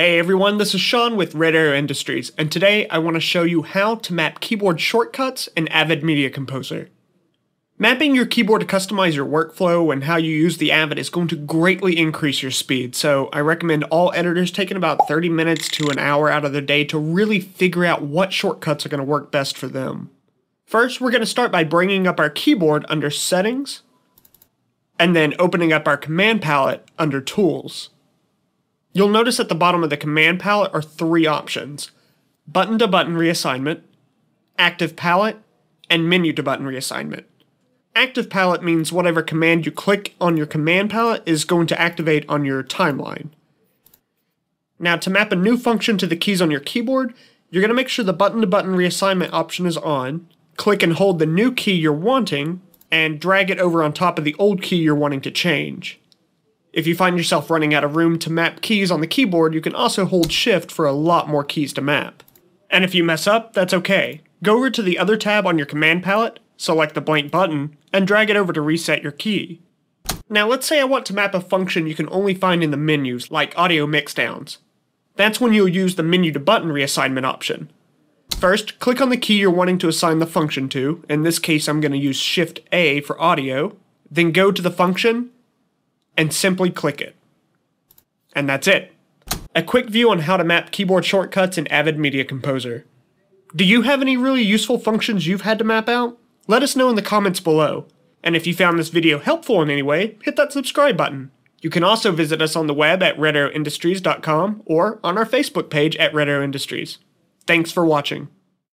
Hey everyone, this is Sean with Red Arrow Industries, and today I want to show you how to map keyboard shortcuts in Avid Media Composer. Mapping your keyboard to customize your workflow and how you use the Avid is going to greatly increase your speed, so I recommend all editors taking about 30 minutes to an hour out of their day to really figure out what shortcuts are going to work best for them. First, we're going to start by bringing up our keyboard under Settings, and then opening up our command palette under Tools. You'll notice at the bottom of the command palette are three options button to button reassignment, active palette, and menu to button reassignment. Active palette means whatever command you click on your command palette is going to activate on your timeline. Now, to map a new function to the keys on your keyboard, you're going to make sure the button to button reassignment option is on, click and hold the new key you're wanting, and drag it over on top of the old key you're wanting to change. If you find yourself running out of room to map keys on the keyboard, you can also hold shift for a lot more keys to map. And if you mess up, that's okay. Go over to the other tab on your command palette, select the blank button, and drag it over to reset your key. Now let's say I want to map a function you can only find in the menus, like audio mixdowns. That's when you'll use the menu to button reassignment option. First, click on the key you're wanting to assign the function to, in this case I'm going to use Shift A for audio, then go to the function, and simply click it. And that's it. A quick view on how to map keyboard shortcuts in Avid Media Composer. Do you have any really useful functions you've had to map out? Let us know in the comments below. And if you found this video helpful in any way, hit that subscribe button. You can also visit us on the web at redarrowindustries.com or on our Facebook page at Red Arrow Industries. Thanks for watching.